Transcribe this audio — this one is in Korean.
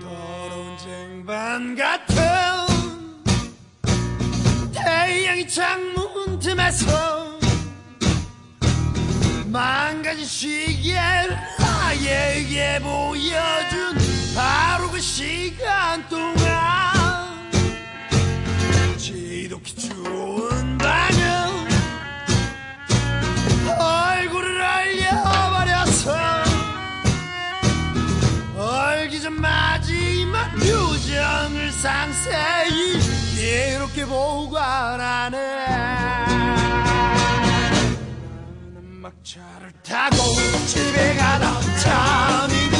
더러운 쟁반 같은 태양이 창문 틈에서 망가진 시계를 나에게 보여준 바로 그 시간 동안 지독히 추운 마지막 표정을 상세히 이렇게 보관하네. 막차를 타고 집에 가다 잠이